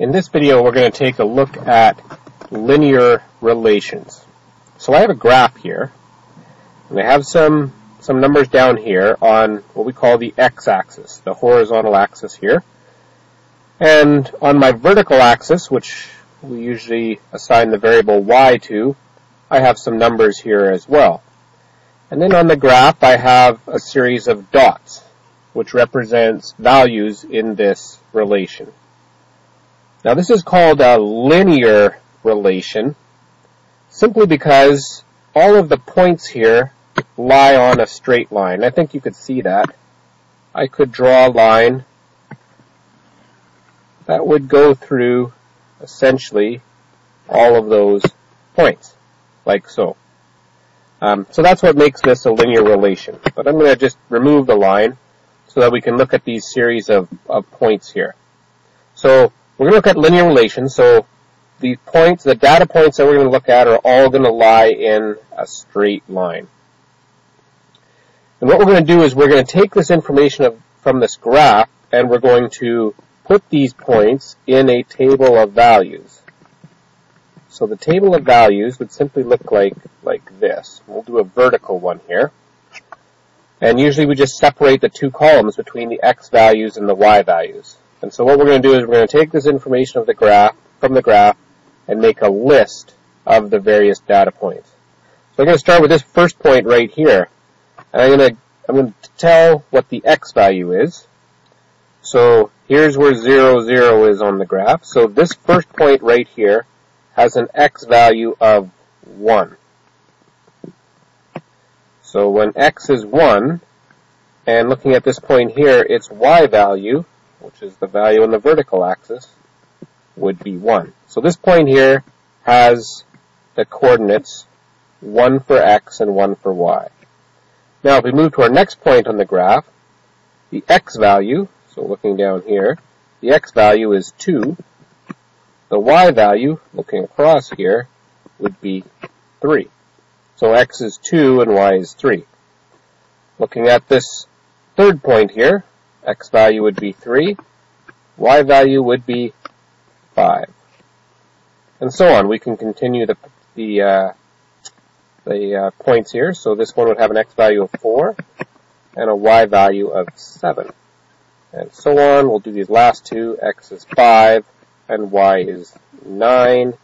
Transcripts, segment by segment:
In this video, we're going to take a look at linear relations. So I have a graph here, and I have some, some numbers down here on what we call the x-axis, the horizontal axis here. And on my vertical axis, which we usually assign the variable y to, I have some numbers here as well. And then on the graph, I have a series of dots, which represents values in this relation. Now this is called a linear relation simply because all of the points here lie on a straight line. I think you could see that. I could draw a line that would go through essentially all of those points, like so. Um, so that's what makes this a linear relation. But I'm going to just remove the line so that we can look at these series of, of points here. So we're going to look at linear relations. So the points, the data points that we're going to look at are all going to lie in a straight line. And what we're going to do is we're going to take this information of, from this graph and we're going to put these points in a table of values. So the table of values would simply look like, like this. We'll do a vertical one here. And usually we just separate the two columns between the x values and the y values. And so what we're going to do is we're going to take this information of the graph, from the graph, and make a list of the various data points. So I'm going to start with this first point right here. And I'm going to, I'm going to tell what the x value is. So here's where 0, 0 is on the graph. So this first point right here has an x value of 1. So when x is 1, and looking at this point here, its y value which is the value on the vertical axis, would be 1. So this point here has the coordinates 1 for x and 1 for y. Now if we move to our next point on the graph, the x value, so looking down here, the x value is 2. The y value, looking across here, would be 3. So x is 2 and y is 3. Looking at this third point here, x value would be 3, y value would be 5. And so on. We can continue the, the, uh, the uh, points here. So this one would have an x value of 4 and a y value of 7. And so on. We'll do these last two. x is 5 and y is 9.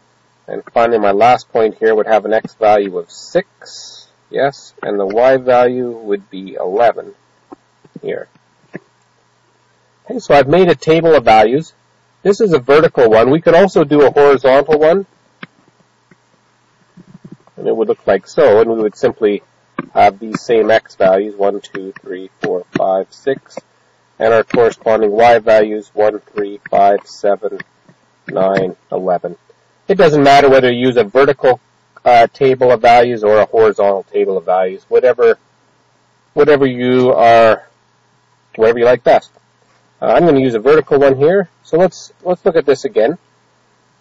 And finally, my last point here would have an x value of 6. Yes. And the y value would be 11 here. Okay, so I've made a table of values. This is a vertical one. We could also do a horizontal one. And it would look like so, and we would simply have these same x values, 1, 2, 3, 4, 5, 6, and our corresponding y values, 1, 3, 5, 7, 9, 11. It doesn't matter whether you use a vertical uh, table of values or a horizontal table of values, whatever, whatever you are, whatever you like best. Uh, I'm going to use a vertical one here. So let's let's look at this again.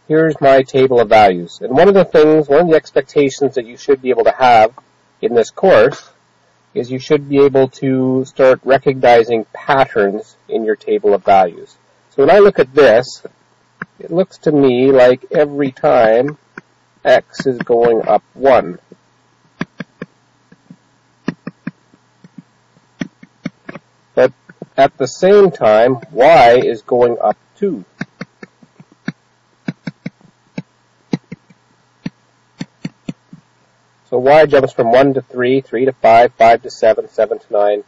Here's my table of values. And one of the things, one of the expectations that you should be able to have in this course is you should be able to start recognizing patterns in your table of values. So when I look at this, it looks to me like every time x is going up 1. At the same time, y is going up 2. So y jumps from 1 to 3, 3 to 5, 5 to 7, 7 to 9,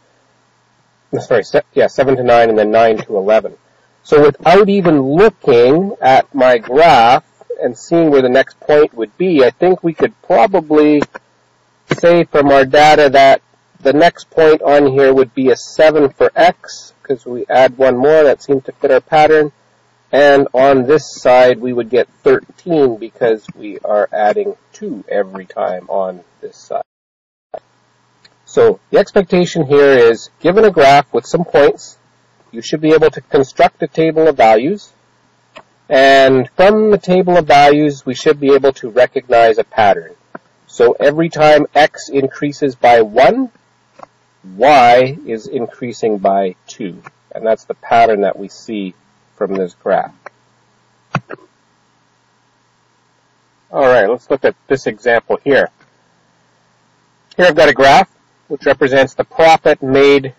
sorry, yeah, 7 to 9, and then 9 to 11. So without even looking at my graph and seeing where the next point would be, I think we could probably say from our data that the next point on here would be a 7 for x, because we add one more that seemed to fit our pattern. And on this side, we would get 13 because we are adding 2 every time on this side. So the expectation here is, given a graph with some points, you should be able to construct a table of values. And from the table of values, we should be able to recognize a pattern. So every time x increases by 1, y is increasing by 2. And that's the pattern that we see from this graph. Alright, let's look at this example here. Here I've got a graph which represents the profit made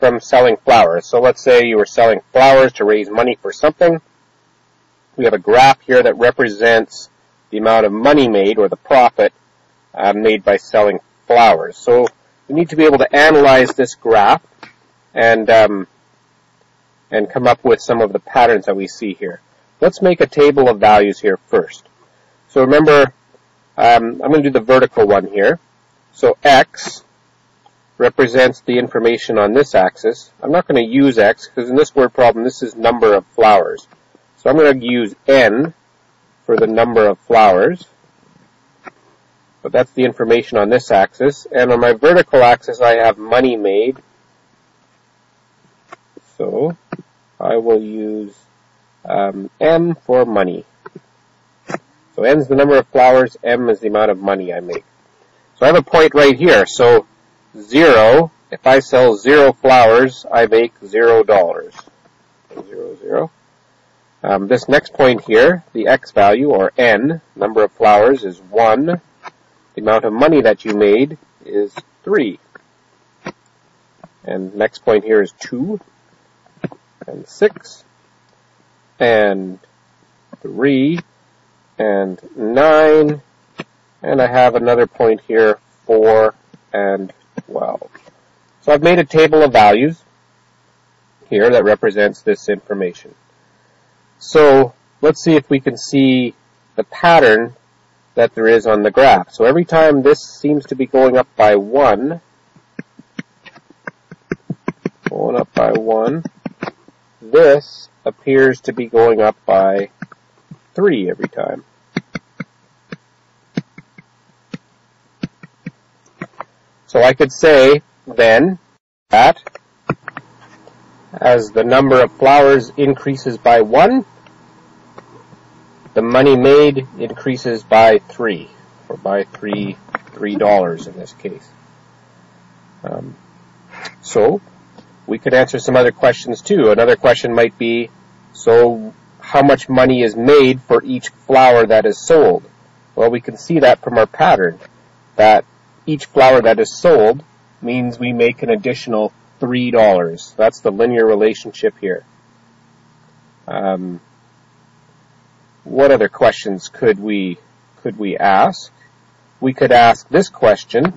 from selling flowers. So let's say you were selling flowers to raise money for something. We have a graph here that represents the amount of money made or the profit uh, made by selling flowers. So we need to be able to analyze this graph and um, and come up with some of the patterns that we see here. Let's make a table of values here first. So remember, um, I'm going to do the vertical one here. So x represents the information on this axis. I'm not going to use x because in this word problem this is number of flowers. So I'm going to use n for the number of flowers. But that's the information on this axis. And on my vertical axis I have money made. So I will use um, m for money. So n is the number of flowers, m is the amount of money I make. So I have a point right here. So zero, if I sell zero flowers, I make zero dollars. Zero, zero. Um, this next point here, the x value, or n, number of flowers, is 1. The amount of money that you made is 3. And next point here is 2, and 6, and 3, and 9, and I have another point here, 4 and 12. So I've made a table of values here that represents this information. So let's see if we can see the pattern that there is on the graph. So every time this seems to be going up by 1, going up by 1, this appears to be going up by 3 every time. So I could say then that as the number of flowers increases by 1, the money made increases by 3, or by 3 $3 in this case. Um, so, we could answer some other questions too. Another question might be, so how much money is made for each flower that is sold? Well, we can see that from our pattern, that each flower that is sold means we make an additional $3. That's the linear relationship here. Um, what other questions could we could we ask? We could ask this question: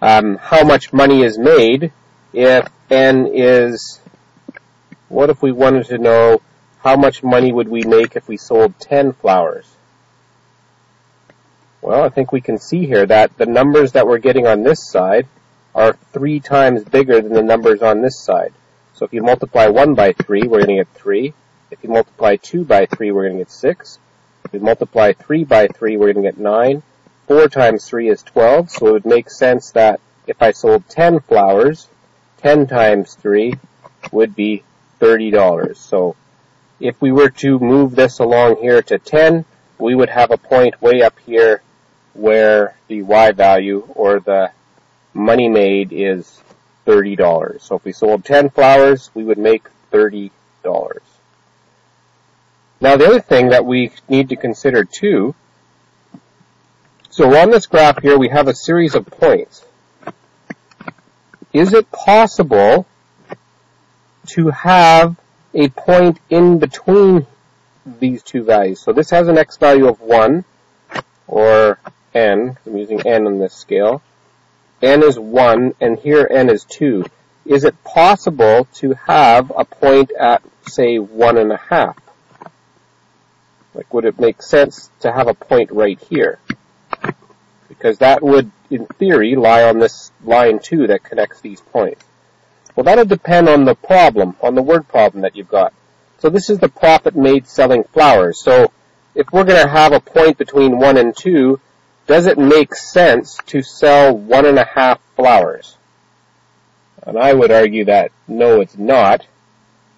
um, How much money is made if n is? What if we wanted to know how much money would we make if we sold 10 flowers? Well, I think we can see here that the numbers that we're getting on this side are three times bigger than the numbers on this side. So if you multiply 1 by 3, we're going to get 3. If you multiply 2 by 3, we're going to get 6. If you multiply 3 by 3, we're going to get 9. 4 times 3 is 12, so it would make sense that if I sold 10 flowers, 10 times 3 would be $30. So if we were to move this along here to 10, we would have a point way up here where the Y value or the money made is $30. So if we sold 10 flowers, we would make $30. Now the other thing that we need to consider too, so on this graph here we have a series of points. Is it possible to have a point in between these two values? So this has an x value of 1, or n, I'm using n on this scale, n is 1 and here n is 2. Is it possible to have a point at, say, 1.5? Like, would it make sense to have a point right here? Because that would, in theory, lie on this line 2 that connects these points. Well, that'll depend on the problem, on the word problem that you've got. So this is the profit made selling flowers. So if we're going to have a point between 1 and 2, does it make sense to sell one and a half flowers? And I would argue that no, it's not.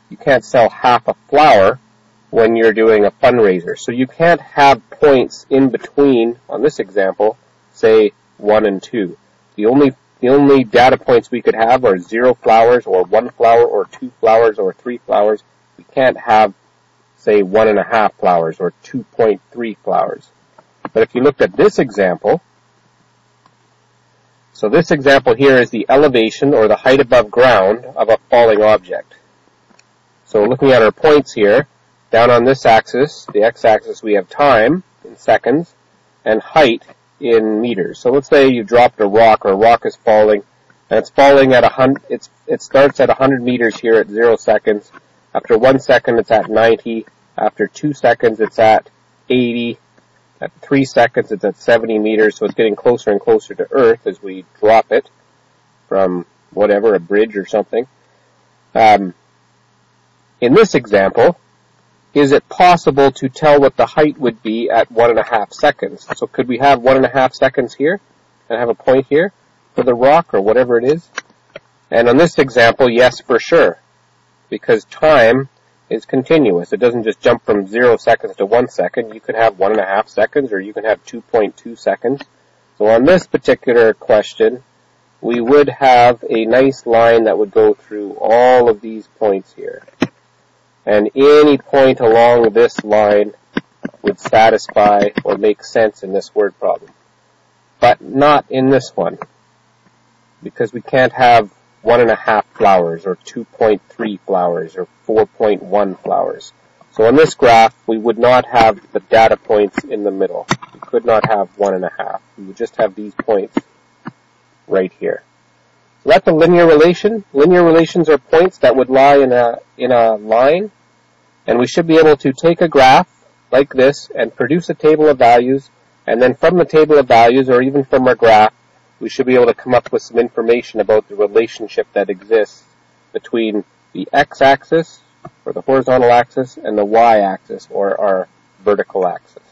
You can't sell half a flower when you're doing a fundraiser. So you can't have points in between, on this example, say one and two. The only the only data points we could have are zero flowers or one flower or two flowers or three flowers. We can't have say one and a half flowers or 2.3 flowers. But if you looked at this example, so this example here is the elevation or the height above ground of a falling object. So looking at our points here, down on this axis, the x-axis, we have time in seconds and height in meters. So let's say you dropped a rock or a rock is falling and it's falling at a hundred, it's, it starts at 100 meters here at zero seconds. After one second it's at 90. After two seconds it's at 80. At three seconds it's at 70 meters. So it's getting closer and closer to Earth as we drop it from whatever, a bridge or something. Um, in this example, is it possible to tell what the height would be at one and a half seconds? So could we have one and a half seconds here and have a point here for the rock or whatever it is? And on this example, yes, for sure, because time is continuous. It doesn't just jump from zero seconds to one second. You could have one and a half seconds or you can have 2.2 seconds. So on this particular question, we would have a nice line that would go through all of these points here and any point along this line would satisfy or make sense in this word problem. But not in this one, because we can't have one and a half flowers or 2.3 flowers or 4.1 flowers. So on this graph, we would not have the data points in the middle. We could not have one and a half. We would just have these points right here. So that's a linear relation. Linear relations are points that would lie in a, in a line and we should be able to take a graph like this and produce a table of values. And then from the table of values, or even from our graph, we should be able to come up with some information about the relationship that exists between the x-axis, or the horizontal axis, and the y-axis, or our vertical axis.